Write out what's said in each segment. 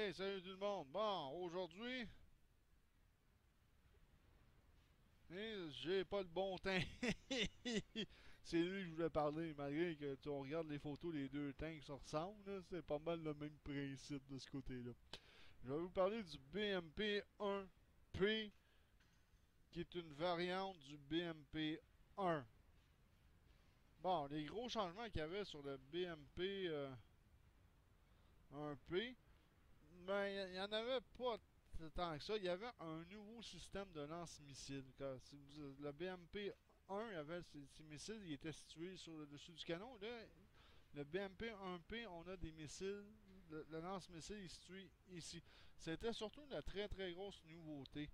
Hey, salut tout le monde. Bon, aujourd'hui, hein, j'ai pas le bon temps. c'est lui que je voulais parler, malgré que tu on regarde les photos, les deux tanks se ressemblent. C'est pas mal le même principe de ce côté-là. Je vais vous parler du BMP 1P, qui est une variante du BMP 1. Bon, les gros changements qu'il y avait sur le BMP 1P, ben, il n'y en avait pas tant que ça. Il y avait un nouveau système de lance-missiles. Le BMP 1, il avait ces, missiles, il était situé sur le dessus du canon. Là, le BMP 1P, on a des missiles. Le, lance-missile est situé ici. C'était surtout une très très grosse nouveauté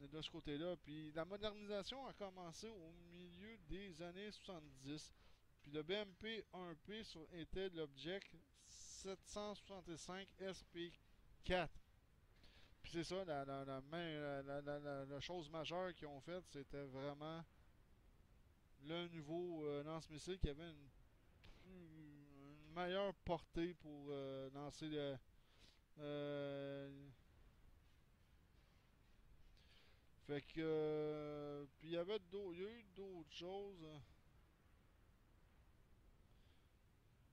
de ce côté-là. Puis la modernisation a commencé au milieu des années 70. Puis le BMP 1P était l'object 765 SP4. Puis c'est ça, la, la, chose majeure qu'ils ont faite, c'était vraiment le nouveau euh, lance-missile qui avait une, meilleure portée pour euh, lancer le. Euh, fait que. puis il y avait eu d'autres choses.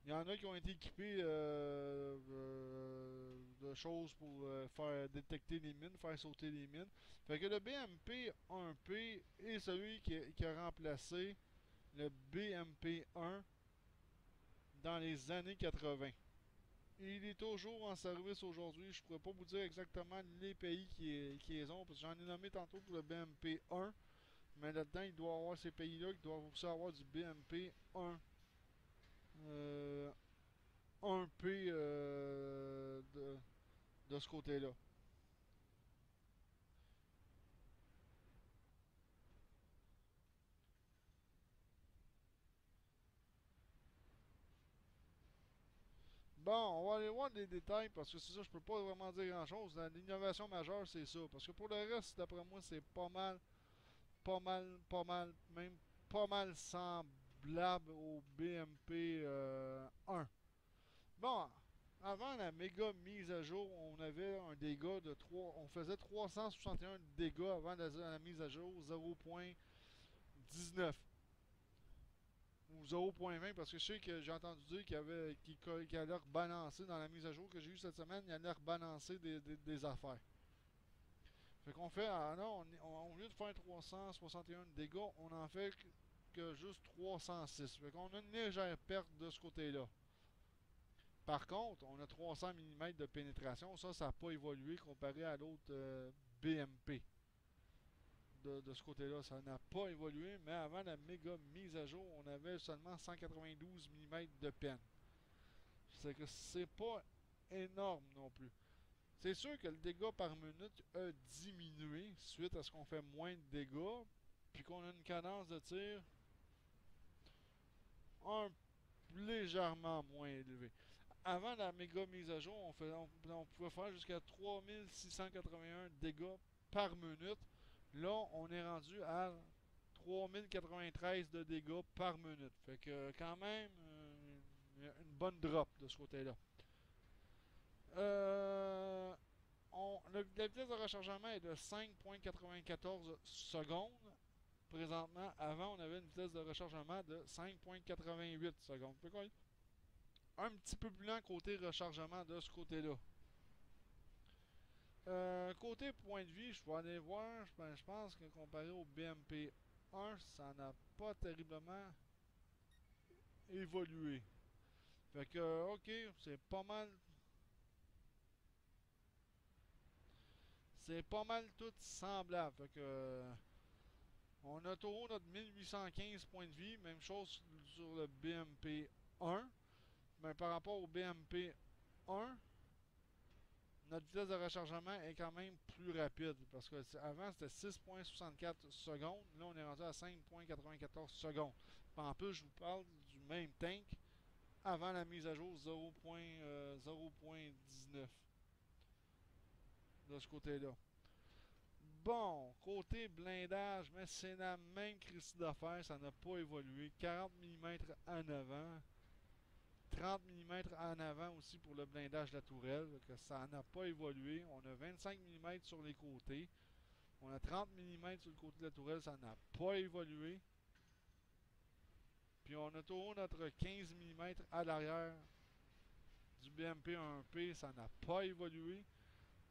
Il y en a qui ont été équipés de choses pour euh, faire détecter les mines, faire sauter les mines. Fait que le BMP 1P est celui qui, a remplacé le BMP 1 dans les années 80. Il est toujours en service aujourd'hui. Je ne pourrais pas vous dire exactement les pays qui, les ont, parce que j'en ai nommé tantôt pour le BMP 1. Mais là-dedans, il doit y avoir ces pays-là qui doivent aussi avoir du BMP 1 euh, un P euh, de, de ce côté-là. Bon, on va aller voir des détails parce que c'est ça, je peux pas vraiment dire grand chose. L'innovation majeure, c'est ça. Parce que pour le reste, d'après moi, c'est pas mal, pas mal, pas mal, même pas mal semblable au BMP 1. Euh, bon, avant la méga mise à jour, on avait un dégât de 3. On faisait 361 dégâts avant la, mise à jour, 0.19 ou 0.20 parce que je sais que j'ai entendu dire qu'il avait qu'il allait rebalancer dans la mise à jour que j'ai eu cette semaine, il allait rebalancer des, des, affaires. Fait qu'on fait, ah non, au lieu de faire 361 dégâts, on en fait que juste 306. Fait qu'on a une légère perte de ce côté-là. Par contre, on a 300 mm de pénétration. Ça, ça n'a pas évolué comparé à l'autre euh, BMP. De, ce côté-là, ça n'a pas évolué. Mais avant la méga mise à jour, on avait seulement 192 mm de peine. C'est que c'est pas énorme non plus. C'est sûr que le dégât par minute a diminué suite à ce qu'on fait moins de dégâts, puis qu'on a une cadence de tir un légèrement moins élevé. Avant la méga mise à jour, on, pouvait faire jusqu'à 3681 dégâts par minute. Là, on est rendu à 3093 de dégâts par minute. Fait que quand même, euh, une bonne drop de ce côté-là. Euh, la vitesse de rechargement est de 5.94 secondes présentement. Avant, on avait une vitesse de rechargement de 5.88 secondes. Un petit peu plus lent côté rechargement de ce côté-là. Euh, côté point de vie, je vais aller voir. Ben, je pense que comparé au BMP 1, ça n'a pas terriblement évolué. Fait que, ok, c'est pas mal. C'est pas mal tout semblable. Fait que. On a toujours notre 1815 points de vie. Même chose sur le BMP 1. Mais par rapport au BMP 1, notre vitesse de rechargement est quand même plus rapide. Parce que avant c'était 6.64 secondes. Là, on est rendu à 5.94 secondes. En plus, je vous parle du même tank avant la mise à jour 0.19 euh, de ce côté-là. Bon, côté blindage, mais c'est la même crise d'affaires, ça n'a pas évolué. 40 mm en avant. 30 mm en avant aussi pour le blindage de la tourelle. Ça n'a pas évolué. On a 25 mm sur les côtés. On a 30 mm sur le côté de la tourelle. Ça n'a pas évolué. Puis on a toujours notre 15 mm à l'arrière du BMP 1P. Ça n'a pas évolué.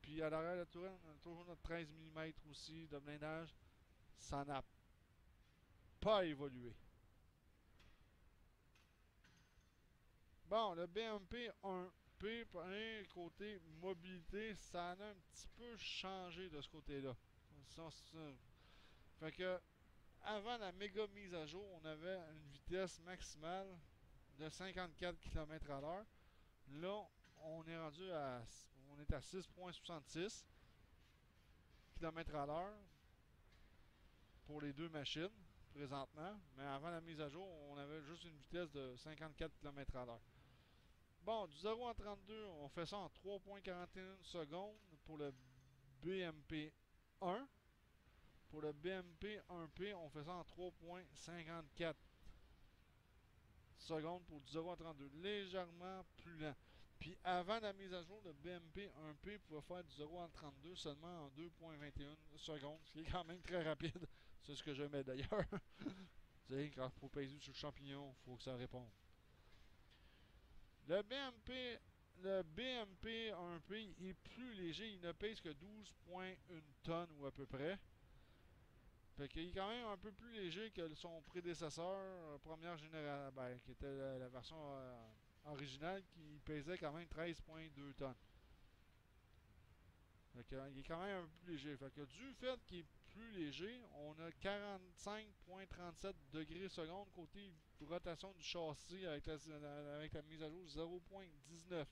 Puis à l'arrière de la tourelle, on a toujours notre 13 mm aussi de blindage. Ça n'a pas évolué. Bon, le BMP 1P, côté mobilité, ça a un petit peu changé de ce côté-là. Fait que, avant la méga mise à jour, on avait une vitesse maximale de 54 km à l'heure. Là, on est rendu à, on est à 6.66 km à l'heure pour les deux machines présentement. Mais avant la mise à jour, on avait juste une vitesse de 54 km à l'heure. Bon, du 0 à 32, on fait ça en 3.41 secondes pour le BMP 1. Pour le BMP 1P, on fait ça en 3.54 secondes pour du 0 à 32. Légèrement plus lent. Puis avant la mise à jour, le BMP 1P pouvait faire du 0 à 32 seulement en 2.21 secondes, ce qui est quand même très rapide. C'est ce que j'aimais d'ailleurs. tu sais, quand faut peser sur le champignon, il faut que ça réponde. Le BMP, le BMP 1P est plus léger, il ne pèse que 12,1 tonnes ou à peu près. Fait qu'il est quand même un peu plus léger que son prédécesseur, euh, première génération, ben, qui était la, version euh, originale, qui pesait quand même 13,2 tonnes. Fait il est quand même un peu plus léger. Fait que du fait qu'il est plus léger, on a 45,37 degrés secondes côté rotation du châssis avec la, avec la mise à jour 0.19.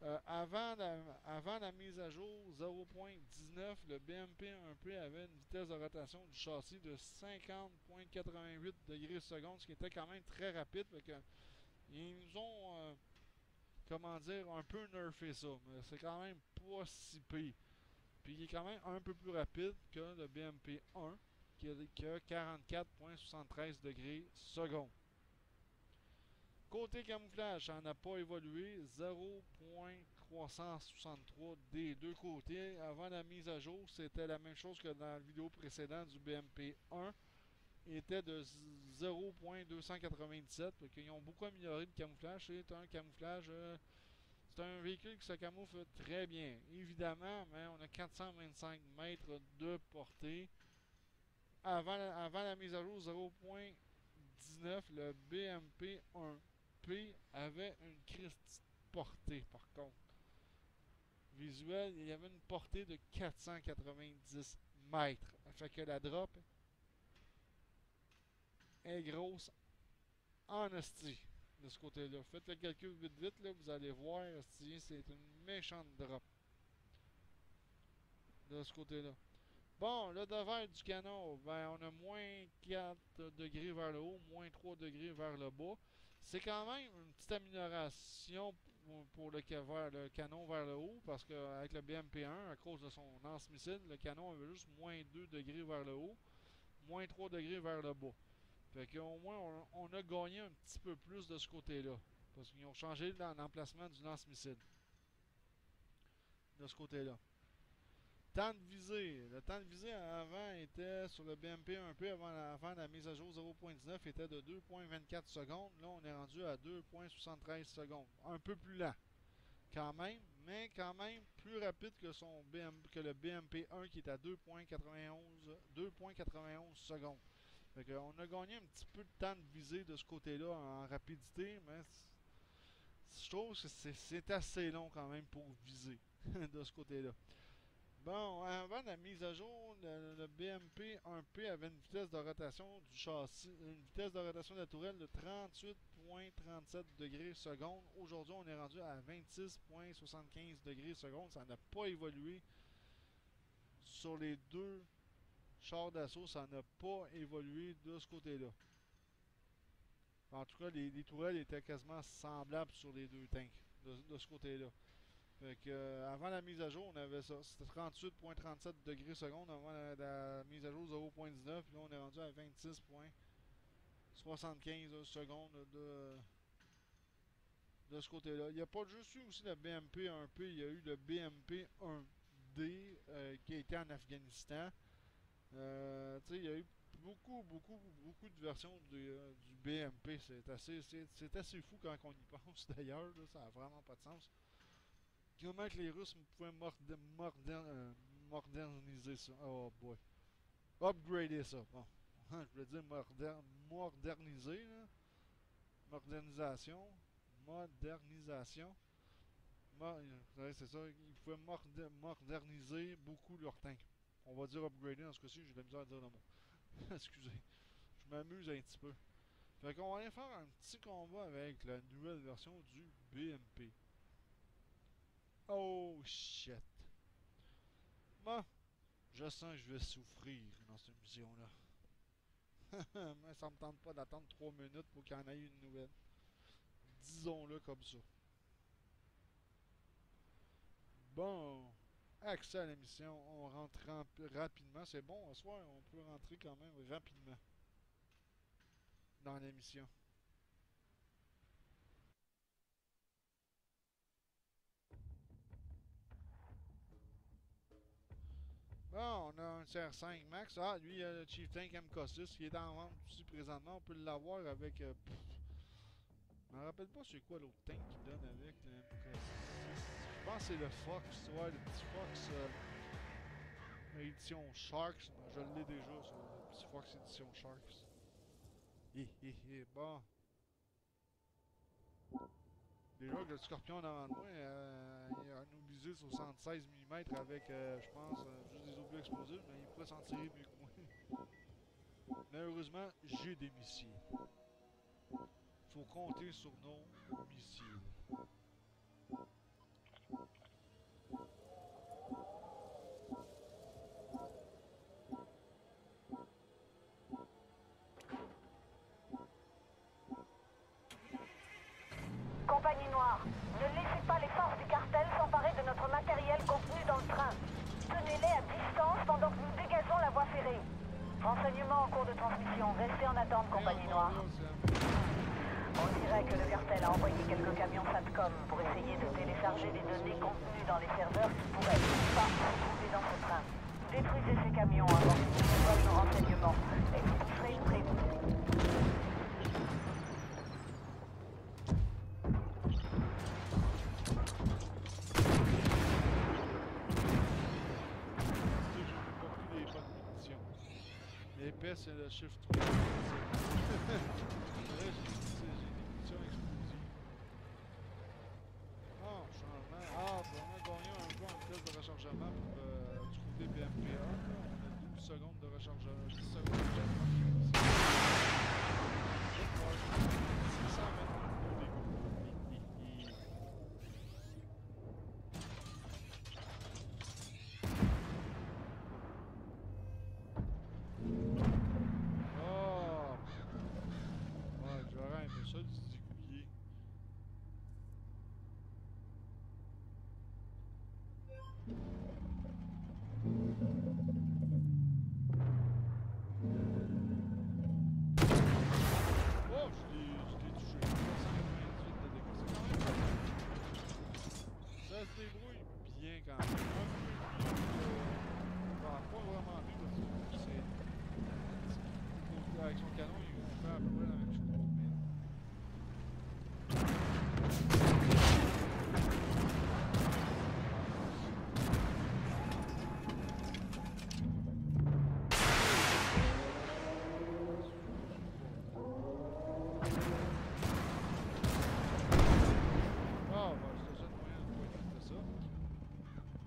Euh, avant, la, avant la mise à jour 0.19, le BMP 1P avait une vitesse de rotation du châssis de 50.88 degrés secondes, ce qui était quand même très rapide. ils nous ont, euh, comment dire, un peu nerfé ça, mais c'est quand même pas si pire. Il est quand même un peu plus rapide que le BMP 1, qui qui a 44.73 degrés secondes. Côté camouflage, ça n'a pas évolué. 0.363 des deux côtés. Avant la mise à jour, c'était la même chose que dans la vidéo précédente du BMP 1. Il était de 0.297. Ils ont beaucoup amélioré le camouflage. C'est un camouflage. Euh, c'est un véhicule qui se camoufle très bien. Évidemment, mais on a 425 mètres de portée. Avant, avant la mise à jour 0.19, le BMP 1 avait une Christie portée, par contre. Visuel, il y avait une portée de 490 mètres. Fait que la drop est grosse en hostie de ce côté-là. Faites le calcul vite vite, là, vous allez voir, c'est une méchante drop de ce côté-là. Bon, le devers du canon, ben, on a moins 4 degrés vers le haut, moins 3 degrés vers le bas. C'est quand même une petite amélioration pour le, canon vers le haut, parce qu'avec le BMP1, à cause de son lance-missile, le canon avait juste moins 2 degrés vers le haut, moins 3 degrés vers le bas. Fait qu'au moins, on, a gagné un petit peu plus de ce côté-là. Parce qu'ils ont changé l'emplacement du lance-missile. De ce côté-là temps de visée. Le temps de visée avant était sur le BMP 1P avant la, avant la mise à jour 0.19 était de 2.24 secondes. Là, on est rendu à 2.73 secondes. Un peu plus lent quand même, mais quand même plus rapide que, son que le BMP 1 qui est à 2.91 2.91 secondes. on a gagné un petit peu de temps de visée de ce côté-là en rapidité, mais je trouve que c'est assez long quand même pour viser de ce côté-là. Bon, avant la mise à jour, le, BMP 1P avait une vitesse de rotation du châssis, une vitesse de rotation de la tourelle de 38,37 degrés secondes. Aujourd'hui, on est rendu à 26,75 degrés secondes. Ça n'a pas évolué sur les deux chars d'assaut. Ça n'a pas évolué de ce côté-là. En tout cas, les, tourelles étaient quasiment semblables sur les deux tanks de ce côté-là. Fait que, euh, avant la mise à jour, on avait ça. C'était 38.37 degrés secondes avant la, mise à jour 0.19. Puis là, on est rendu à 26.75 secondes de, de ce côté-là. Il n'y a pas juste eu aussi le BMP 1P, il y a eu le BMP 1D euh, qui a été en Afghanistan. Euh, il y a eu beaucoup, beaucoup, beaucoup de versions du, euh, du BMP. C'est assez, c'est, assez fou quand on y pense d'ailleurs. Ça n'a vraiment pas de sens. Comment que les Russes pouvaient euh, moderniser ça? Oh boy. Upgrader ça. Bon. Je voulais dire moder- moderniser. Modernisation. Modernisation. C'est ça. Ils pouvaient moderniser beaucoup leur tank. On va dire upgrader dans ce cas-ci, j'ai de la misère à dire le mot. Excusez. Je m'amuse un petit peu. Fait qu'on va aller faire un petit combat avec la nouvelle version du BMP. Oh shit. Bon, je sens que je vais souffrir dans cette mission-là. Mais ça me tente pas d'attendre 3 minutes pour qu'il y en ait une nouvelle. Disons-le comme ça. Bon, accès à la mission. On rentre rapidement. C'est bon, on peut rentrer quand même rapidement dans la mission. Bon, on a un CR5 Max. Ah, lui, il a le Chief Tank MK6 qui est en vente aussi présentement. On peut l'avoir avec. euh, je me rappelle pas c'est quoi l'autre tank qu'il donne avec le MK6. Je pense que c'est le Fox, ouais, le petit Fox. euh, édition Sharks. Je l'ai déjà, ça, le petit Fox édition Sharks. Hi, hi, hi, bon. Déjà que le scorpion en avant de moi, euh, il a un obligé 76 mm avec, euh, je pense, euh, juste des obus explosifs, mais il pourrait s'en tirer mieux que moi. Malheureusement, j'ai des missiles. Faut compter sur nos missiles. Compagnie Noire, ne laissez pas les forces du cartel s'emparer de notre matériel contenu dans le train. Tenez-les à distance pendant que nous dégageons la voie ferrée. Renseignements en cours de transmission. Restez en attente, Compagnie Noire. On dirait que le cartel a envoyé quelques camions SATCOM pour essayer de télécharger des données contenues dans les serveurs qui pourraient ou pas se trouver dans ce train. Détruisez ces camions avant qu'ils ne nos renseignements toucherez une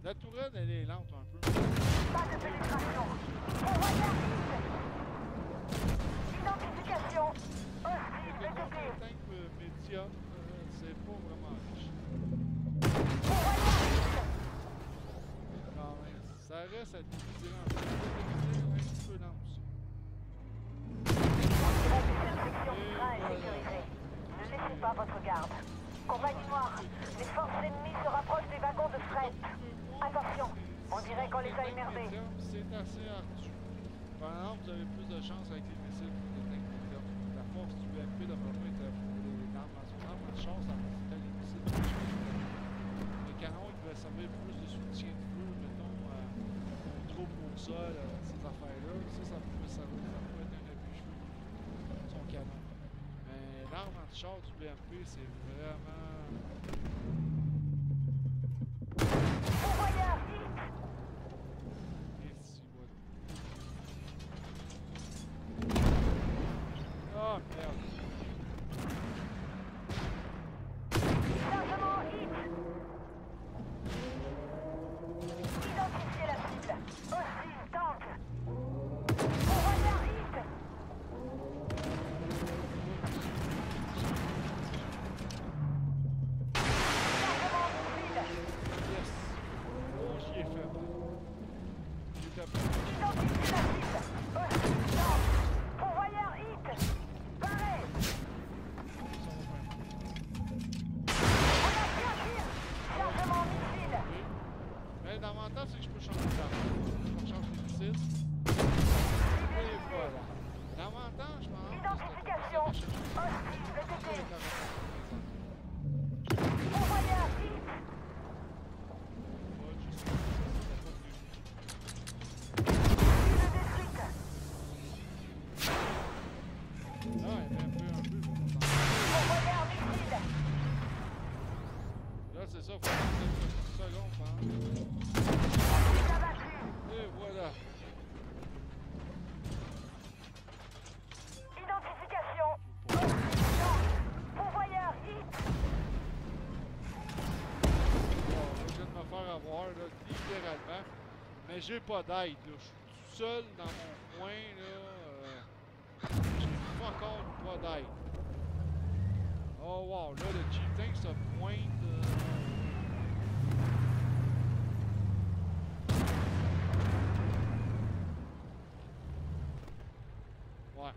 La tourelle, elle est lente un peu. Pas de pénétration. Identification. Hostile tank euh, médium, euh, c'est pas vraiment riche. Quand même, ça reste à un peu. un petit peu lent aussi. Ne laissez pas votre garde. Compagnie Noire, les forces ennemies se rapprochent des wagons de fret. On dirait qu'on les a émerdés. C'est assez ardu. Par exemple, vous avez plus de chance avec les missiles que les. La force du BMP de vraiment est à les armes à son arme à chasse, ça fait Le canon, il devait servir plus de soutien de feu, mettons, à troupe au sol, à ces affaires-là. Ça, ça pouvait servir, ça pouvait être un appui son canon. Mais l'arme anti-char du BMP, c'est vraiment... J'ai pas d'aide, là. Je suis tout seul dans mon coin, là. euh, j'ai pas encore pas d'aide. Oh wow, là, le Chief Tank se pointe. euh, Ouais.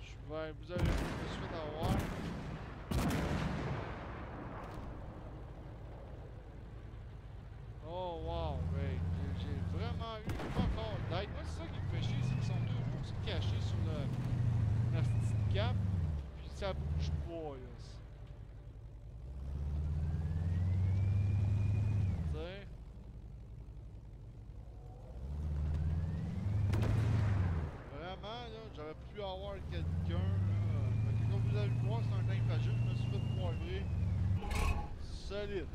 Je vais, vous avez fait avoir. Oh wow, ouais. J'ai- J'ai vraiment eu pas encore d'aide. Moi, c'est ça qui me fait chier, c'est qu'ils sont tous pour se cacher sur le, la petite cape, puis ça bouge pas, là. Tu sais? Vraiment, là, j'aurais pu avoir quelqu'un, Comme vous avez pu voir, c'est un tank fragile, je me suis fait poivrer. Solide.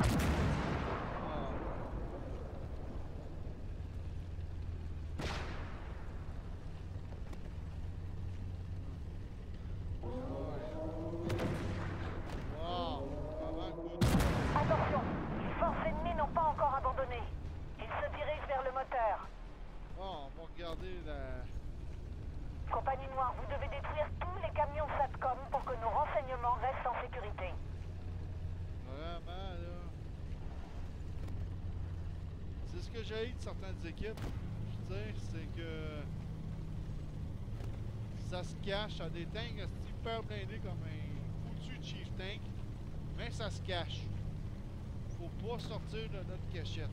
Ah. Wow, vraiment good. Attention, les forces ennemies n'ont pas encore abandonné. Ils se dirigent vers le moteur. Bon, on va regarder la... Compagnie Noire, vous devez détruire tous les camions SATCOM pour que nos renseignements restent en sécurité. Vraiment, là. C'est ce que j'ai de certaines équipes. Je veux dire, c'est que. Ça se cache à des tanks hyper blindés comme un foutu Chief Tank. Mais ça se cache. Faut pas sortir de notre cachette.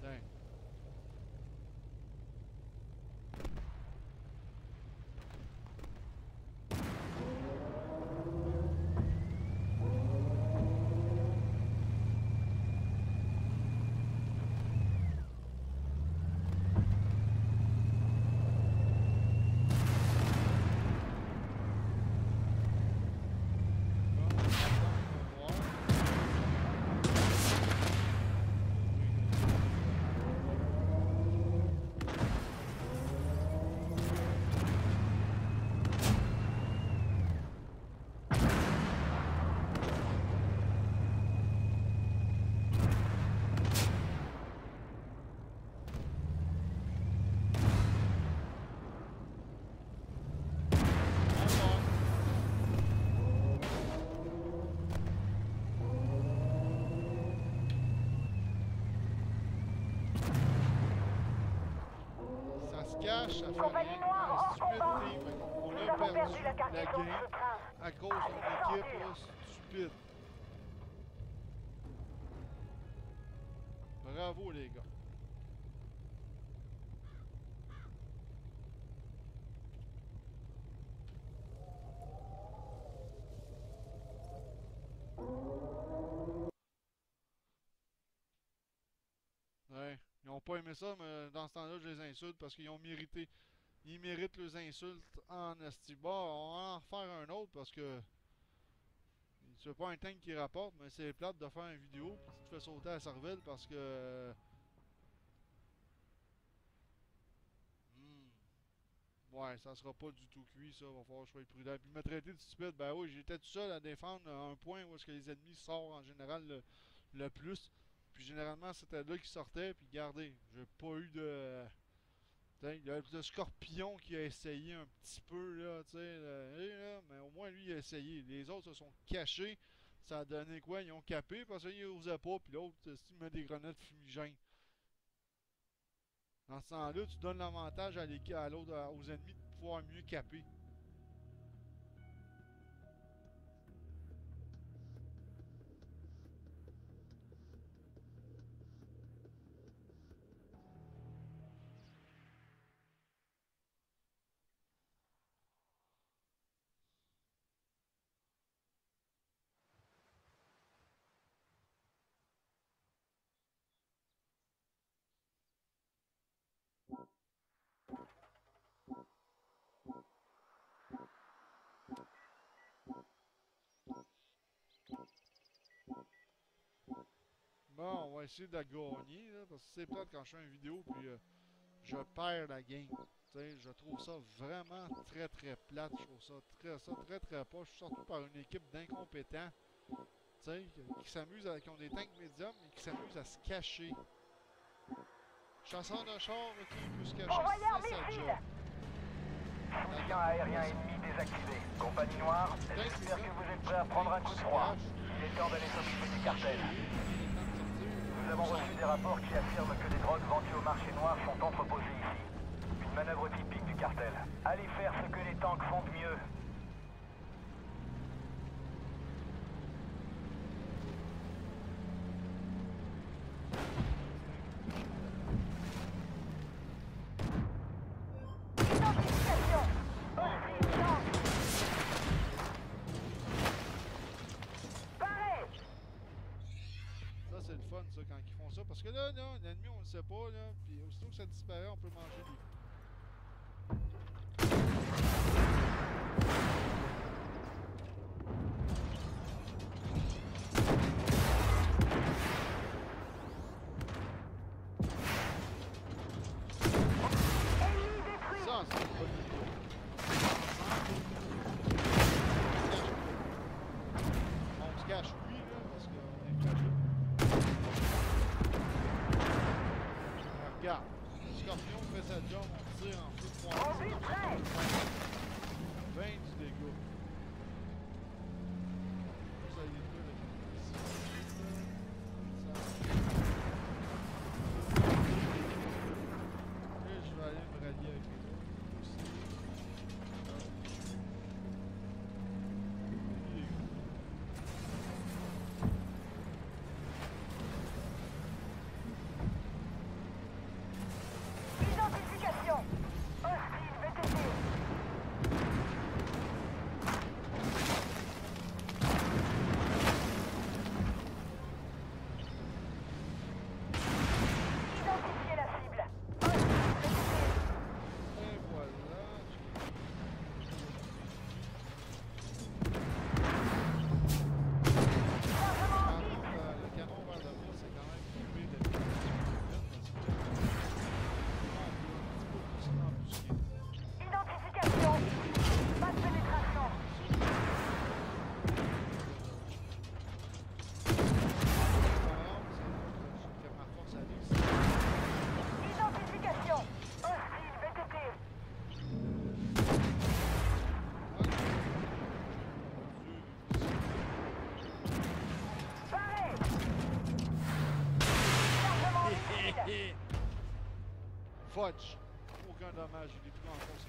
Dingue. Bon, on va voir. Ça se cache, fait Compagnie. Noire, Un hors stupide team. Qu'on Nous a perdu perdu la game à cause d'une équipe là, stupide. Bravo les gars. Ouais, ils ont pas aimé ça, mais dans ce temps-là, je les insulte parce qu'ils ont mérité. Ils méritent leurs insultes en esti. Bon, on va en refaire un autre parce que. C'est pas un tank qui rapporte, mais c'est plate de faire une vidéo puis tu te fais sauter à la cervelle parce que. Hmm. Ouais, ça sera pas du tout cuit, ça. Va falloir que je sois prudent. Puis me traiter de stupide, ben oui, j'étais tout seul à défendre un point où est-ce que les ennemis sortent en général le, le plus. Puis généralement, c'était là qui sortait. Puis regardez, j'ai pas eu de. Il y a le scorpion qui a essayé un petit peu, là, tu mais au moins lui il a essayé. Les autres se sont cachés. Ça a donné quoi? Ils ont capé parce qu'ils osaient pas. Puis l'autre, il met des grenades fumigènes. Dans ce temps-là, tu donnes l'avantage à l'autre, aux ennemis de pouvoir mieux caper. Bon, on va essayer de la gagner, là, parce que c'est plate quand je fais une vidéo, puis euh, je perds la game. Tu sais, je trouve ça vraiment très très plate. Je trouve ça très, ça très très poche, surtout par une équipe d'incompétents. Qui, qui s'amusent, qui ont des tanks médiums et qui s'amusent à se cacher. Chasseur de char qui peut se cacher, c'est missile job. Soutien aérien ennemi désactivé. Compagnie noire, j'espère que vous êtes prêts à prendre un coup de froid. Il est temps d'aller s'occuper du cartel. Nous avons reçu des rapports qui affirment que des drogues vendues au marché noir sont entreposées ici. Une manœuvre typique du cartel. Allez faire ce que les tanks font de mieux. Là, là l'ennemi, on le sait pas, là. Puis aussitôt que ça disparaît, on peut manger missile Fudge! Aucun dommage, il est plus en course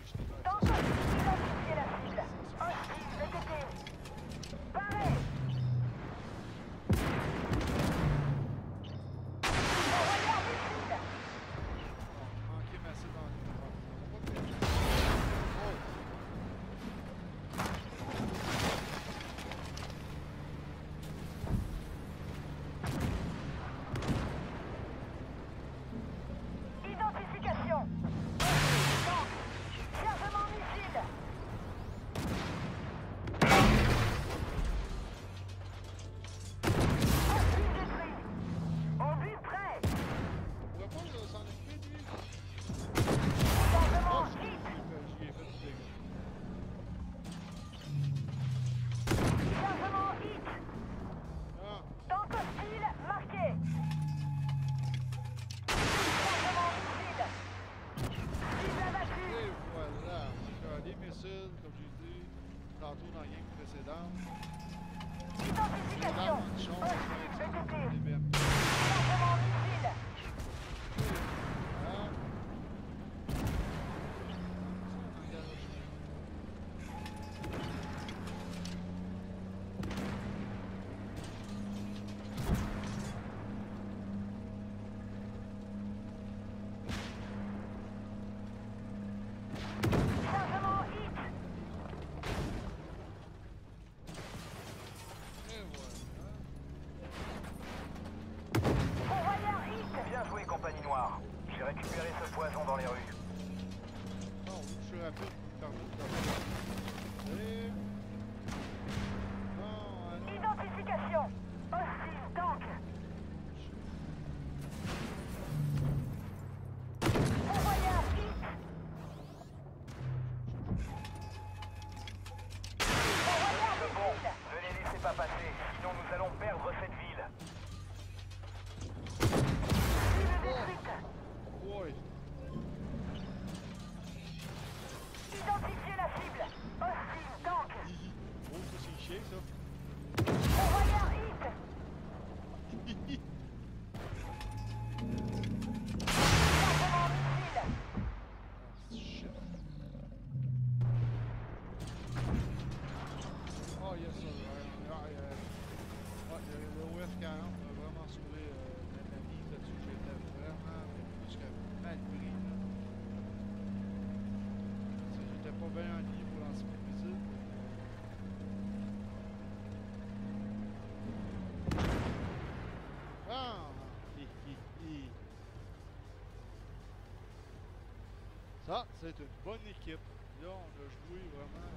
Ça, c'est une bonne équipe. Là, on a joué vraiment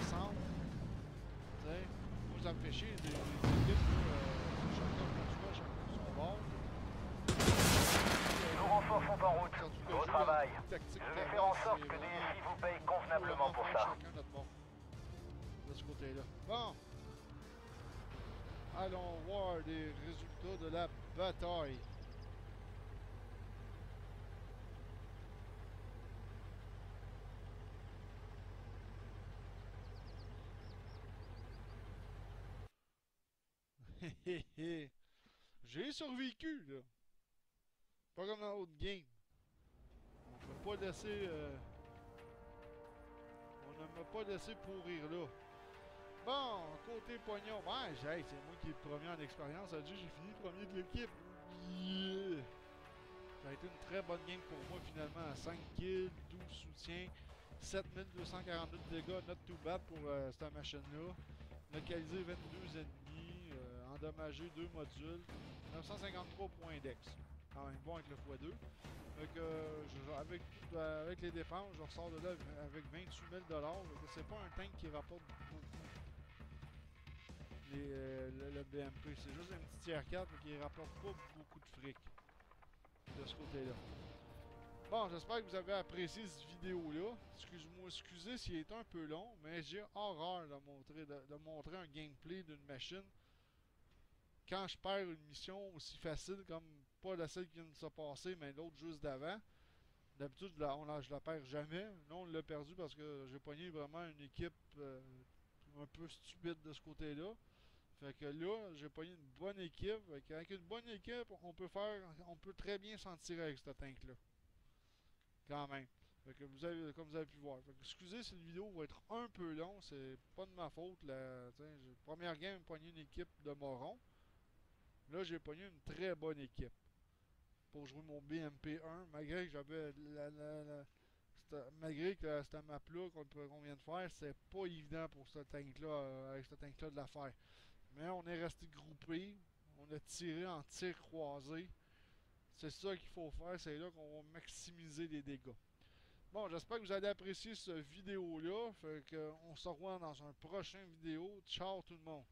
ensemble. Tu sais, moi, ça me fait chier des, des équipes, euh, chacun pour soi, chacun pour son bord. Nos renforts sont en route. Beau travail. tactique Je vais faire en sorte que vraiment- DSI vous paye faut convenablement pour ça. chacun notre bord. De ce côté-là. Bon. Allons voir les résultats de la bataille. J'ai survécu, là. Pas comme dans l'autre game. On peut pas laisser... euh, On ne m'a pas laissé pourrir là. Bon, côté pognon, ben, j'ai- c'est moi qui est le premier en expérience. J'ai fini premier de l'équipe. Ça a été une très bonne game pour moi finalement. 5 kills, 12 soutiens, 7242 de dégâts, not too bad pour euh, cette machine-là. Localisé 22 ennemis, endommagé 2 modules, 953 points d'ex. Quand même bon avec le x2. Fait que, euh, avec, les dépenses, je ressors de là avec 28 000 Fait que C'est pas un tank qui rapporte beaucoup. Les, euh, le, BMP, c'est juste un petit tier 4 mais qui rapporte pas beaucoup de fric de ce côté-là. Bon, j'espère que vous avez apprécié cette vidéo-là. Excuse-moi, excusez s'il est un peu long, mais j'ai horreur de montrer, de montrer un gameplay d'une machine quand je perds une mission aussi facile comme pas la celle qui vient de se passer, mais l'autre juste d'avant. D'habitude, on je la perds jamais. Là, on l'a perdu parce que j'ai pogné vraiment une équipe euh, un peu stupide de ce côté-là. Fait que là, j'ai pogné une bonne équipe. Qu'avec une bonne équipe, on peut faire. On peut très bien s'en tirer avec ce tank-là. Quand même. Fait que vous avez, comme vous avez pu voir. Excusez si la vidéo va être un peu long, c'est pas de ma faute. La, première game, j'ai pogné une équipe de morons. Là, j'ai pogné une très bonne équipe pour jouer mon BMP1, malgré que j'avais la, malgré que cette map-là qu'on qu'on vient de faire, c'est pas évident pour ce tank-là, euh, avec ce tank-là de la faire. Mais on est resté groupé, on a tiré en tir croisé. C'est ça qu'il faut faire, c'est là qu'on va maximiser les dégâts. Bon, j'espère que vous allez apprécier cette vidéo-là. Fait que on se revoit dans un prochain vidéo. Ciao tout le monde!